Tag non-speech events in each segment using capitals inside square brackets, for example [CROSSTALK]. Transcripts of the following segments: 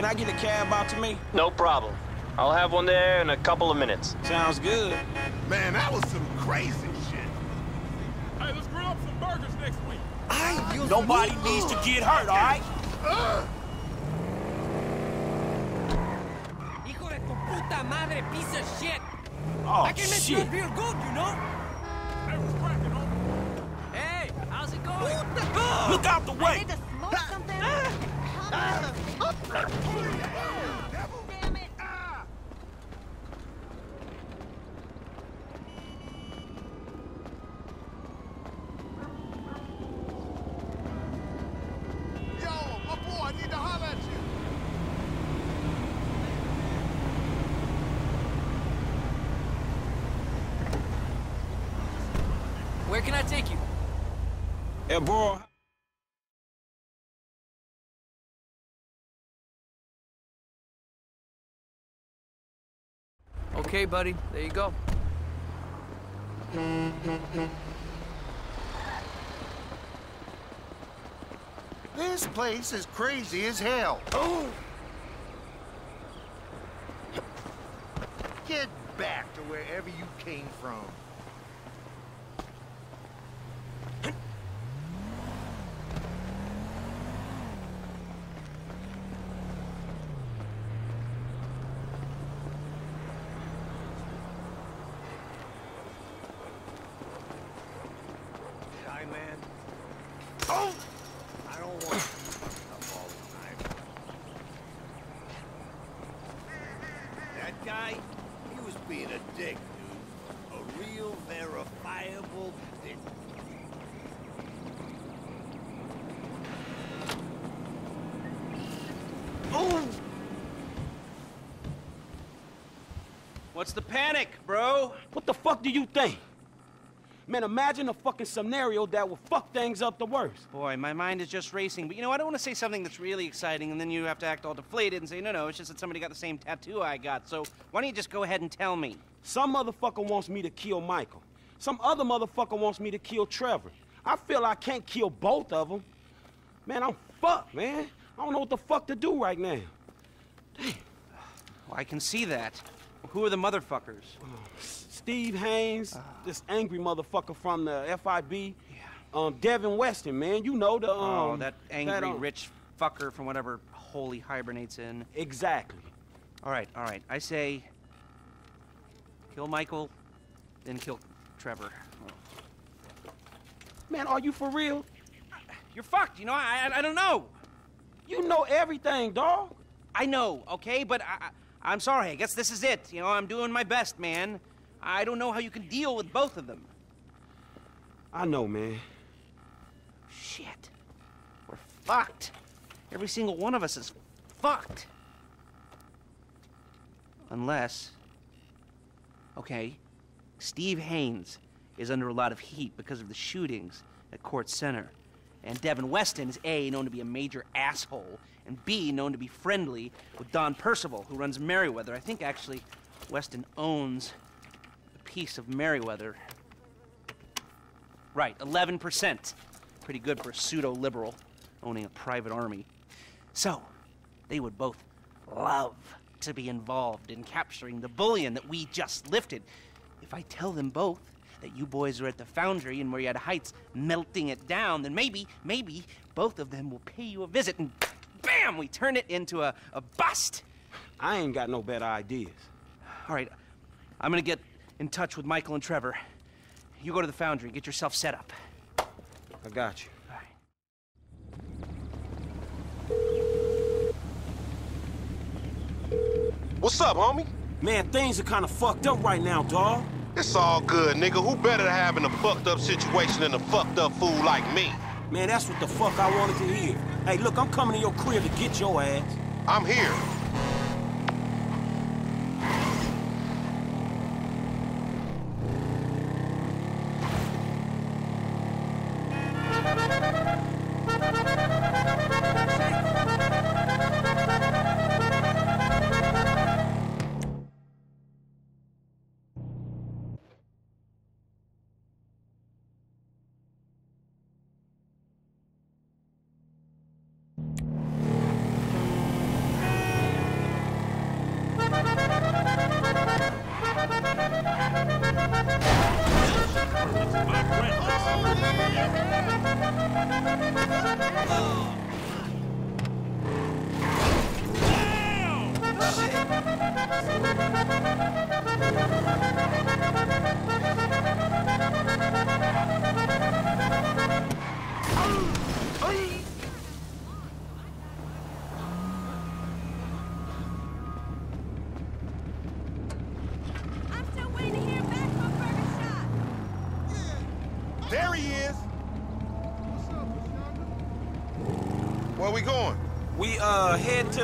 Can I get a cab out to me? No problem. I'll have one there in a couple of minutes. Sounds good. Man, that was some crazy shit. Hey, let's grill up some burgers next week. I Nobody needs to get hurt, all right? Hijo de tu puta madre, piece of shit! Oh, I can make you shit. feel good, you know? Hey, what's cracking, homie? Hey, how's it going? Look out the I way. need to smoke something. Ah. Damn it. Where can I take you? Hey, boy. Okay, buddy, there you go. This place is crazy as hell. Oh! Get back to wherever you came from. Hi, man. Oh! I don't want to up all the time. That guy, he was being a dick, dude. A real verifiable dick. Oh! What's the panic, bro? What the fuck do you think? Man, imagine a fucking scenario that will fuck things up the worst. Boy, my mind is just racing. But you know, I don't want to say something that's really exciting, and then you have to act all deflated and say, no, no, it's just that somebody got the same tattoo I got. So why don't you just go ahead and tell me? Some motherfucker wants me to kill Michael. Some other motherfucker wants me to kill Trevor. I feel I can't kill both of them. Man, I'm fucked, man. I don't know what the fuck to do right now. Well, I can see that. Who are the motherfuckers? Steve Haines, this angry motherfucker from the FIB. Yeah. Um, Devin Weston, man. You know the, um... oh, that angry um, rich fucker from whatever hole he hibernates in. Exactly. All right, all right. I say kill Michael, then kill Trevor. Man, are you for real? You're fucked. You know, I, I, I don't know. You know everything, dog. I know, okay, but I, I, I'm sorry. I guess this is it. You know, I'm doing my best, man. I don't know how you can deal with both of them. I know, man. Shit. We're fucked. Every single one of us is fucked. Unless. Okay, Steve Haines is under a lot of heat because of the shootings at Kortz Center. And Devin Weston is A, known to be a major asshole, and B, known to be friendly with Don Percival, who runs Merryweather. I think actually Weston owns a piece of Merryweather. Right, 11%. Pretty good for a pseudo liberal owning a private army. So, they would both love to be involved in capturing the bullion that we just lifted. If I tell them both that you boys are at the foundry in Murrieta Heights melting it down, then maybe, maybe both of them will pay you a visit and bam, we turn it into a, a bust. I ain't got no better ideas. All right, I'm gonna get in touch with Michael and Trevor. You go to the foundry, get yourself set up. I got you. All right. What's up, homie? Man, things are kind of fucked up right now, dog. It's all good, nigga. Who better to have in a fucked up situation than a fucked up fool like me? Man, that's what the fuck I wanted to hear. Hey, look, I'm coming to your crib to get your ass. I'm here.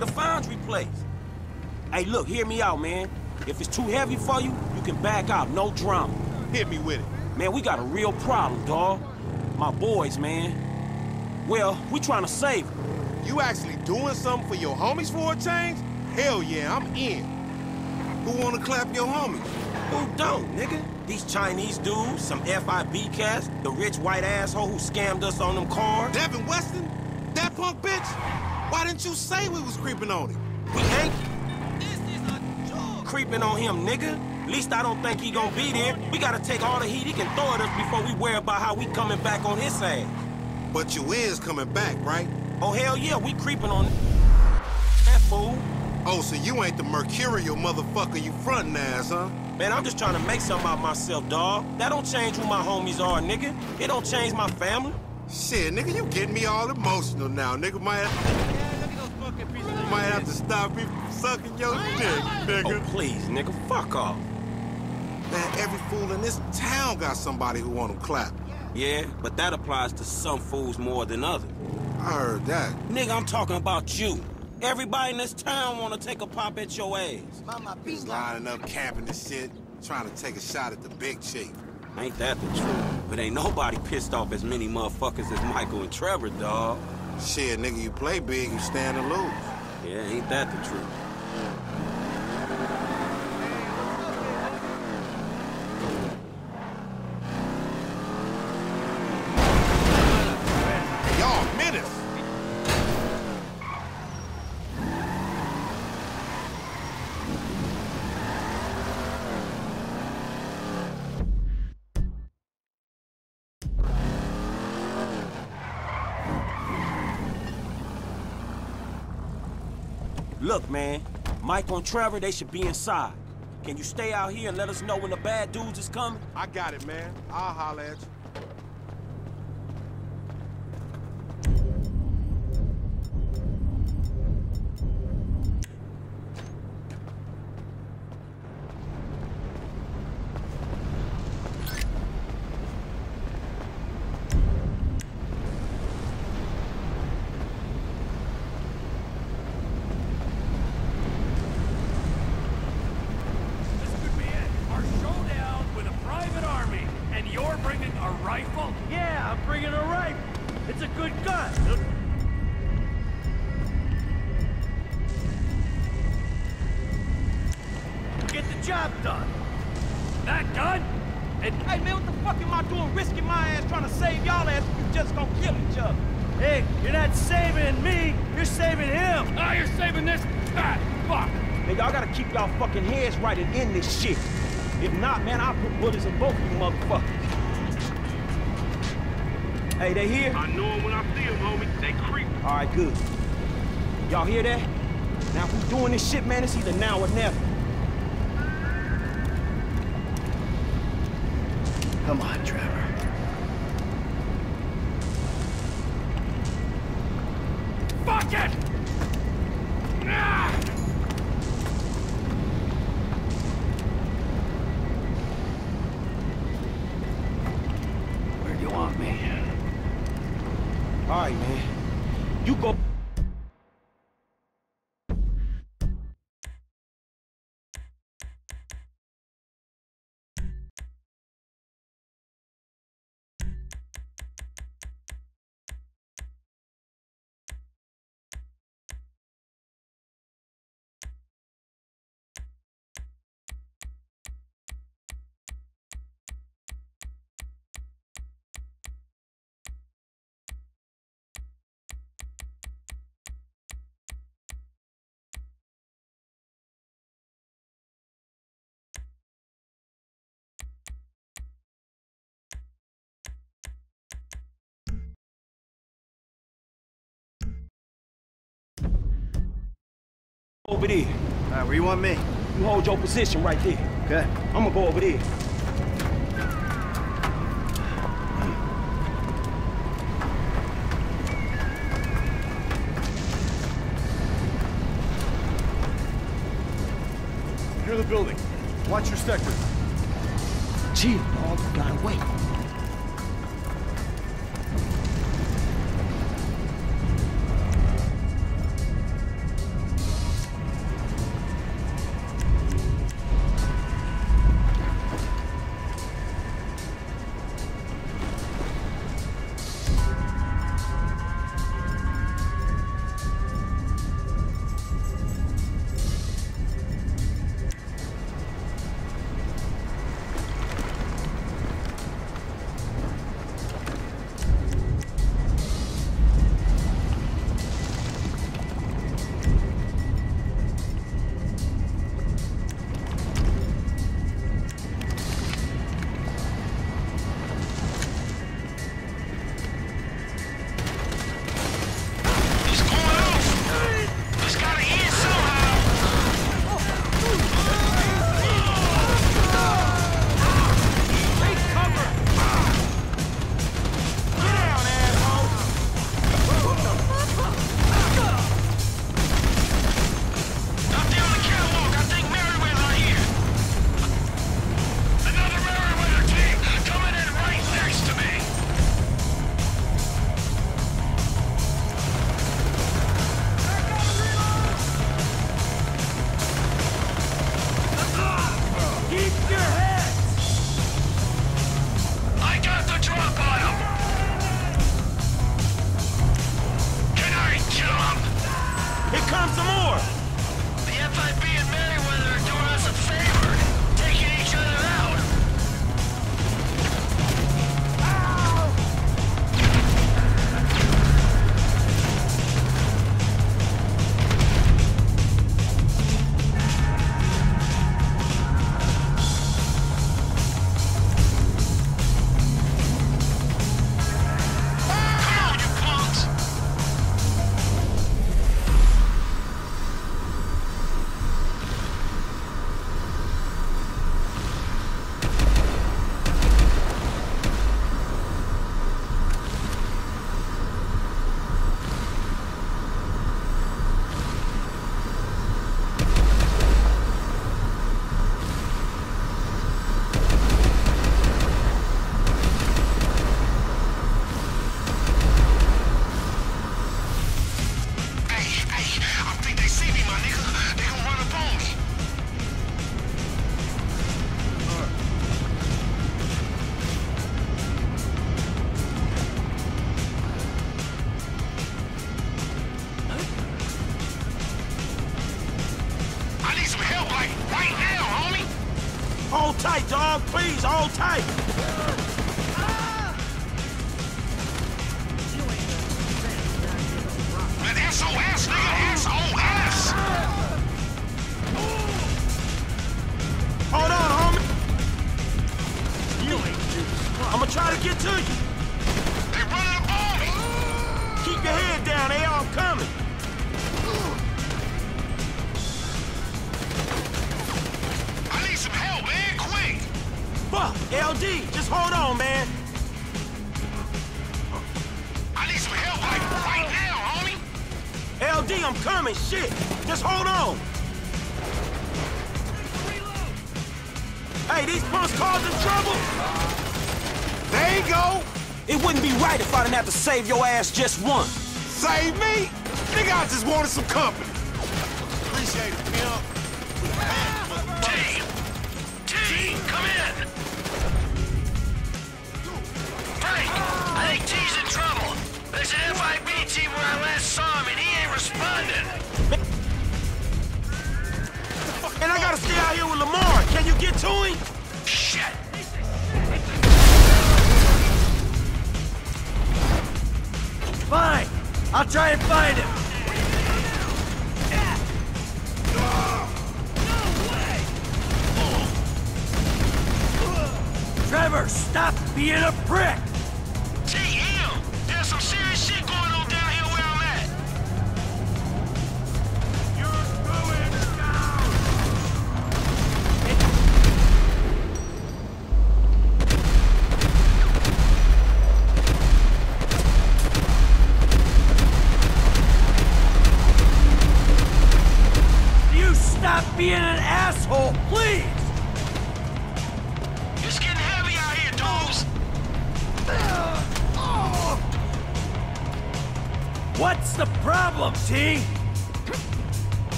To the foundry place. Hey, look, hear me out, man. If it's too heavy for you, you can back out, no drama. Hit me with it. Man, we got a real problem, dawg. My boys, man. Well, we trying to save them. You actually doing something for your homies for a change? Hell yeah, I'm in. Who wanna clap your homies? Who don't, nigga? These Chinese dudes, some FIB cats, the rich white asshole who scammed us on them cars. Devin Weston? That punk bitch? Why didn't you say we was creeping on him? We ain't creeping on him, nigga. Least I don't think he gonna be there. We gotta take all the heat he can throw at us before we worry about how we coming back on his ass. But you is coming back, right? Oh, hell yeah, we creeping on that fool. Oh, so you ain't the mercurial motherfucker you frontin' as, huh? Man, I'm just trying to make something out myself, dawg. That don't change who my homies are, nigga. It don't change my family. Shit, nigga, you getting me all emotional now. Nigga might have, might have to stop me from sucking your dick, Oh, nigga. please, nigga, fuck off. Man, every fool in this town got somebody who want to clap. Yeah, but that applies to some fools more than others. I heard that. Nigga, I'm talking about you. Everybody in this town wanna take a pop at your ass. He's lining up, camping and shit, trying to take a shot at the big chief. Ain't that the truth? But ain't nobody pissed off as many motherfuckers as Michael and Trevor, dog. Shit, nigga, you play big, you stand to lose. Yeah, ain't that the truth? Y'all menace. Man, Mike and Trevor, they should be inside. Can you stay out here and let us know when the bad dudes is coming? I got it, man. I'll holler at you. Fucking heads right and end this shit. If not, man, I'll put bullets in both of you motherfuckers. Hey, they here? I know them when I see them, homie. They creep. All right, good. Y'all hear that? Now, if we doing this shit, man, it's either now or never. Come on, Trevor. Fuck it! Over there. All right, where you want me? You hold your position right there. Okay. I'm gonna go over there. Near the building. Watch your sector. Chill, dog. Gotta wait. Please, hold tight. Hey, these punks causing trouble. There you go. It wouldn't be right if I didn't have to save your ass just once. Save me? Nigga, I just wanted some company. Appreciate it, pimp. T! T! Come in! Frank, I think T's in trouble. There's an FIB team where I last saw him and he ain't responding. And I gotta stay out here with Lamar. Can you get to him? Shit! Fine. I'll try and find him. Trevor, stop being a prick!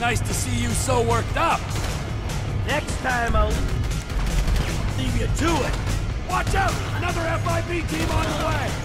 Nice to see you so worked up. Next time I'll leave you to it. Watch out! Another FIB team on the way!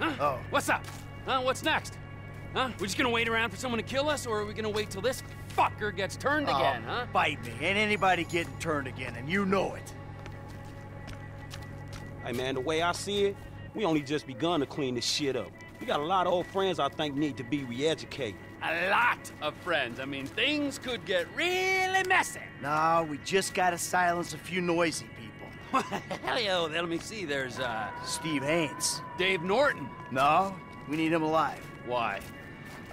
So, huh? Oh. What's up? Huh? What's next? Huh? We're just gonna wait around for someone to kill us, or are we gonna wait till this fucker gets turned oh, again, huh? Bite me. Ain't anybody getting turned again, and you know it. Hey man, the way I see it, we only just begun to clean this shit up. We got a lot of old friends I think need to be re-educated. A lot of friends. I mean, things could get really messy. No, we just gotta silence a few noisy people. [LAUGHS] Hell yeah, let me see. There's, uh, Steve Haines. Dave Norton. No, we need him alive, Why?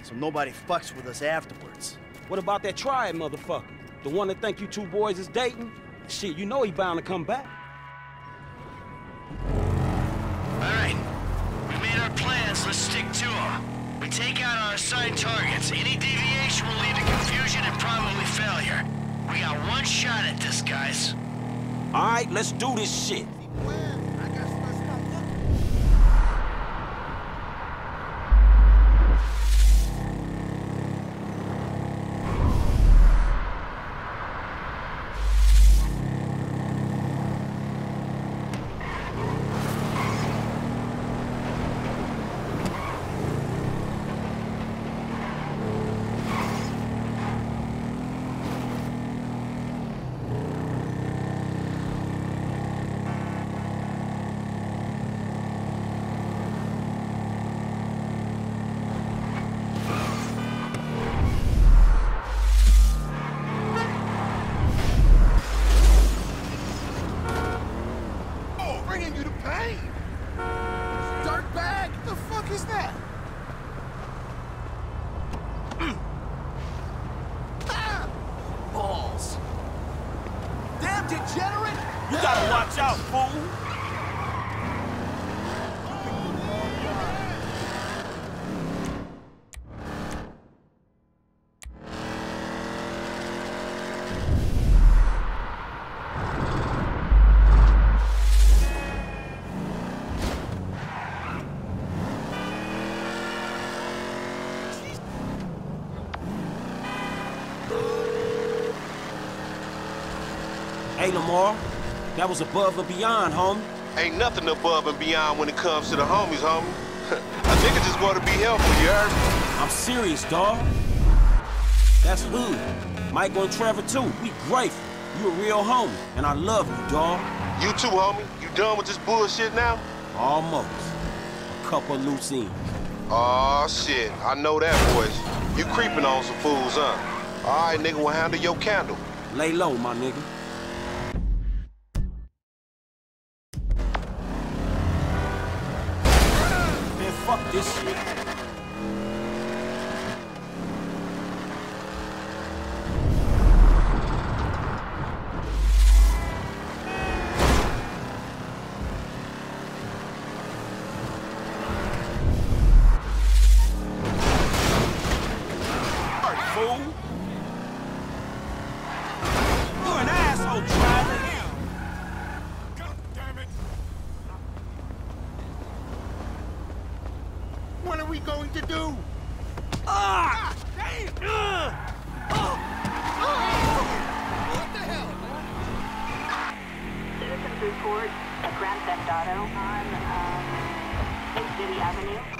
so nobody fucks with us afterwards. What about that triad motherfucker? The one that think you two boys is dating? Shit, you know he bound to come back. All right. We made our plans. Let's stick to them. We take out our assigned targets. Any deviation will lead to confusion and probably failure. We got one shot at this, guys. All right, let's do this shit. Gotta watch that was above and beyond, homie. Ain't nothing above and beyond when it comes to the homies, homie. [LAUGHS] A nigga just want to be helpful, you heard me? I'm serious, dawg. That's Hood. Michael and Trevor, too. We grateful. You a real homie, and I love you, dawg. You too, homie. You done with this bullshit now? Almost. A couple loose ends. Aw, shit. I know that voice. You creeping on some fools, huh? All right, nigga, we'll handle your candle. Lay low, my nigga. This shit. Auto on um, Big City Avenue.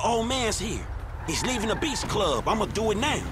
The old man's here. He's leaving the Beast Club. I'ma do it now.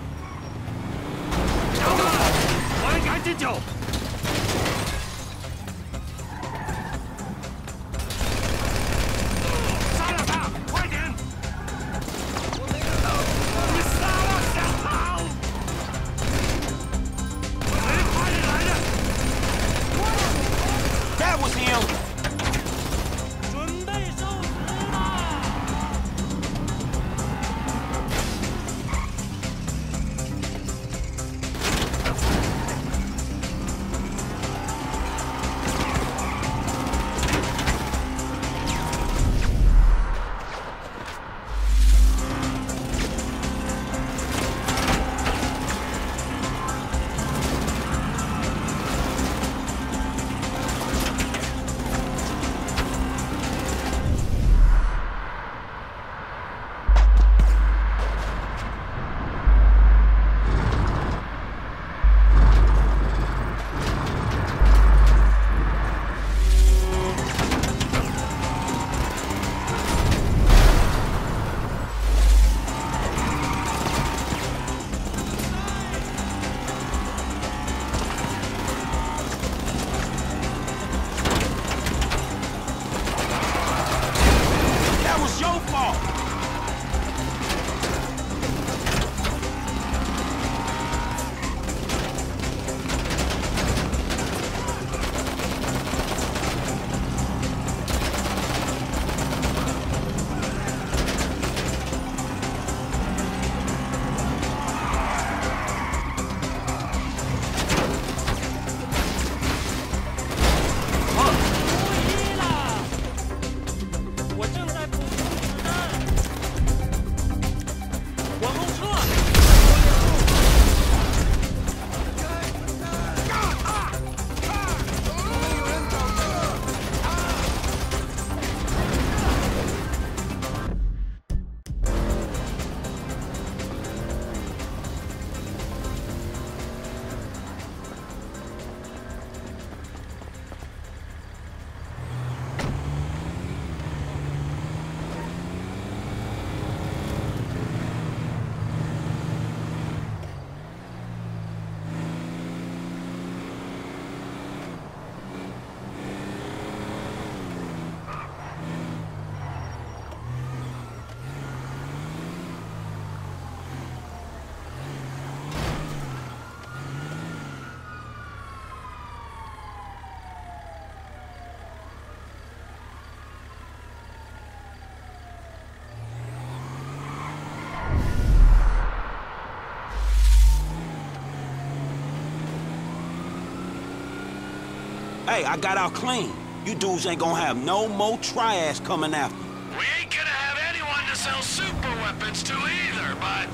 Hey, I got out clean. You dudes ain't gonna have no more triads coming after you. We ain't gonna have anyone to sell super weapons to either, but